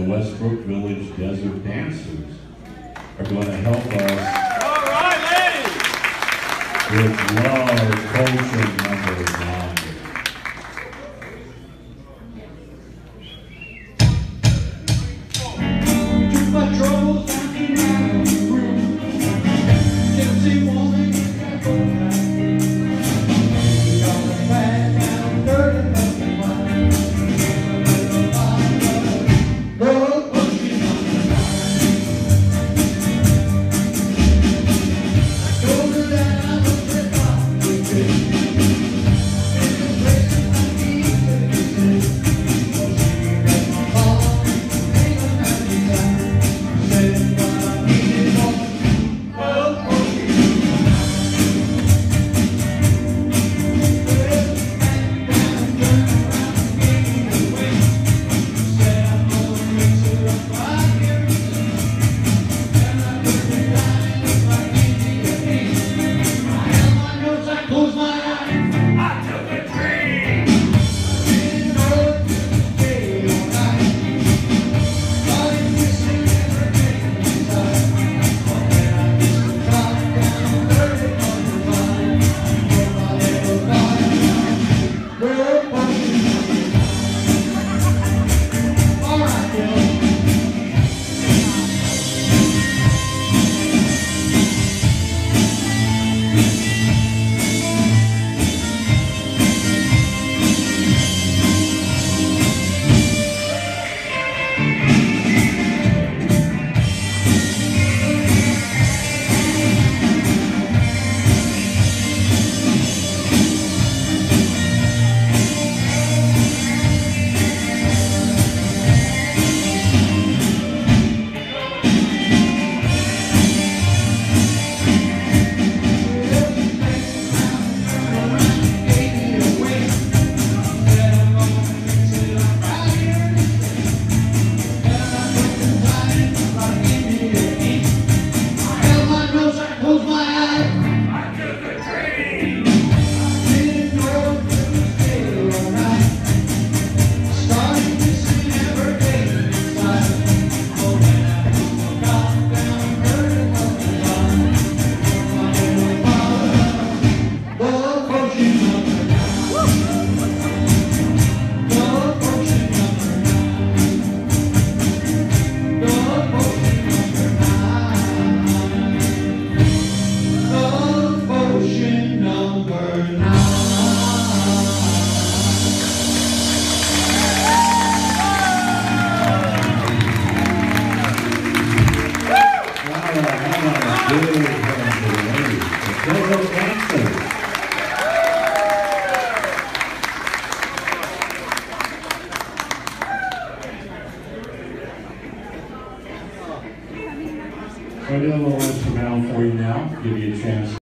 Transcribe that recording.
the Westbrook Village Desert Dancers are going to help us All right, ladies. with love, culture, numbers, I'm going to the I a little instrumental for you now, give you a chance.